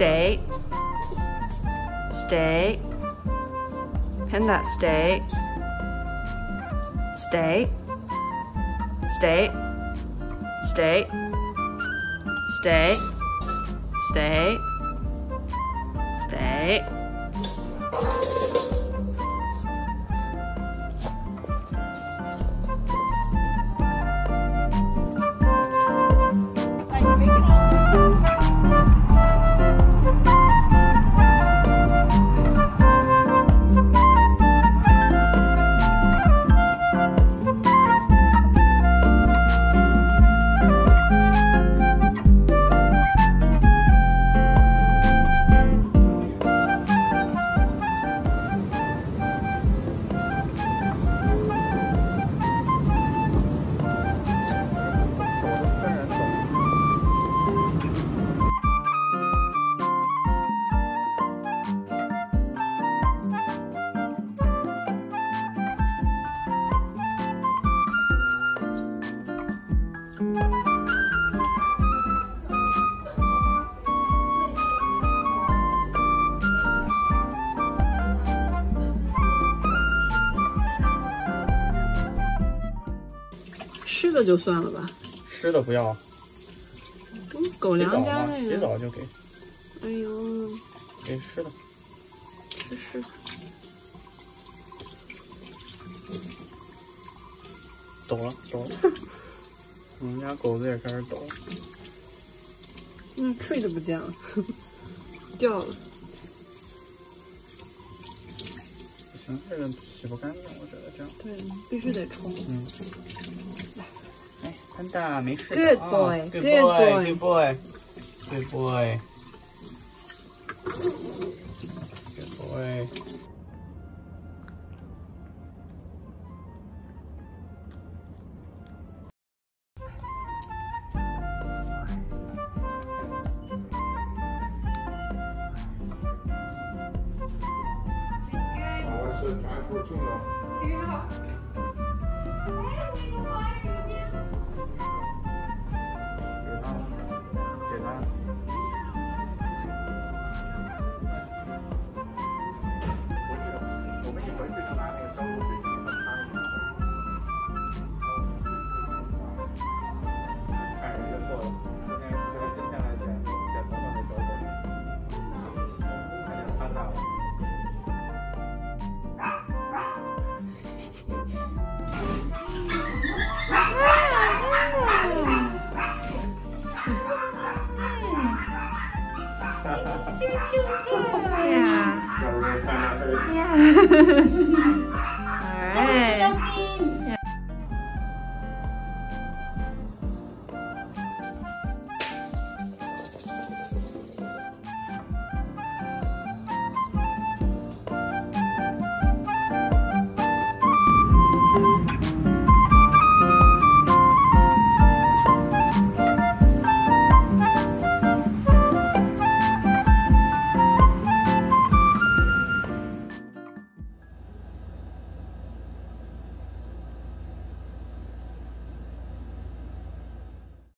Stay. Stay. Panda, stay. Stay. Stay. Stay. Stay. Stay. Stay. 湿的就算了吧，湿的不要，跟狗粮家那个洗。澡就给，哎呦，给吃的。这是抖了，抖了。我们家狗子也开始抖了。那睡的不见了，掉了。不行，这个洗不干净，我觉得这样。对，必须得冲。嗯。Good boy. Good, good boy, boy. Good boy. Good boy. Good boy. Yeah. Yeah. All right.